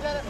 got it.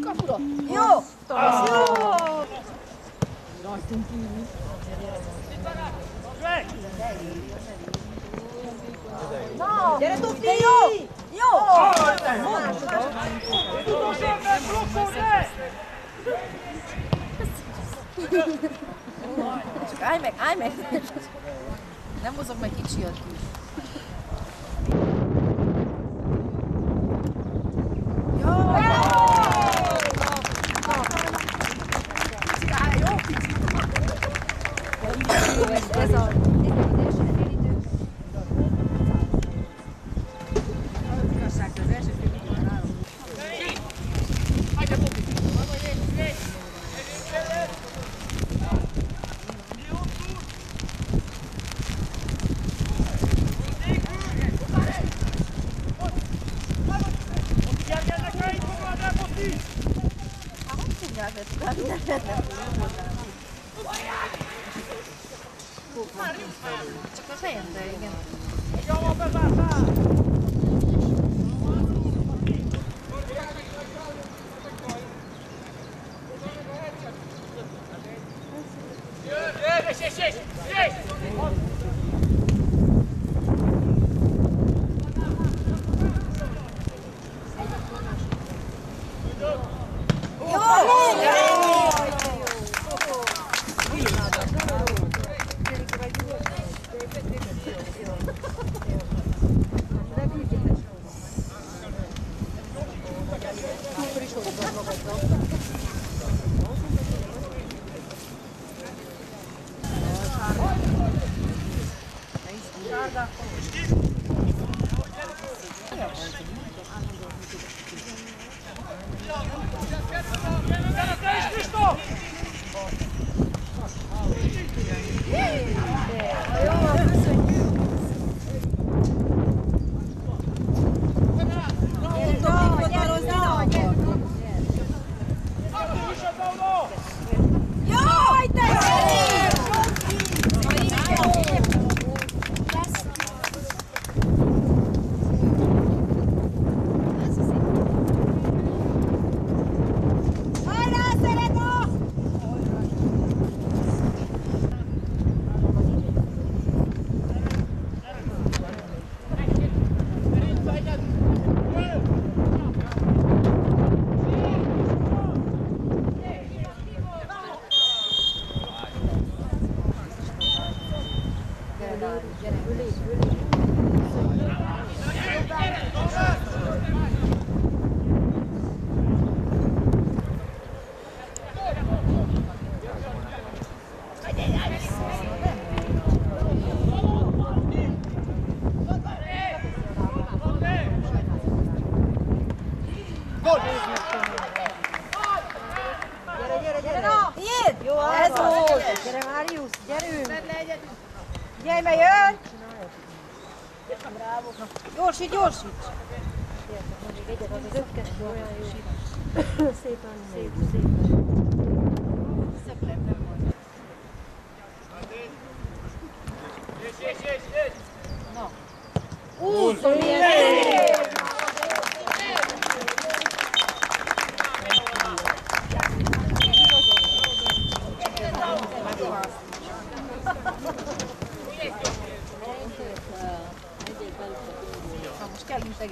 Kapura. Jó! Jó! Na, gyere Tuti! Jó! Jó! Csak állj meg, állj meg! Nem mozog meg kicsi a kis. 谢谢谢谢。De igen. Jaj, Jó, ez volt! Gyere, Máriusz, gyerünk! Benne egyedül! Gyere, mert jön! Bravo! Gyorsít, gyorsíts! Szépen, szép, szépen. Szebb lenne volt. És, és, és, és! Na! Úszom, ilyen! Vamos, que alguien te